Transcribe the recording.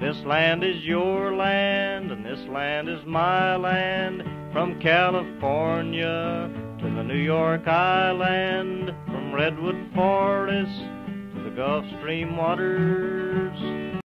This land is your land, and this land is my land. From California to the New York Island, from Redwood Forest to the Gulf Stream waters.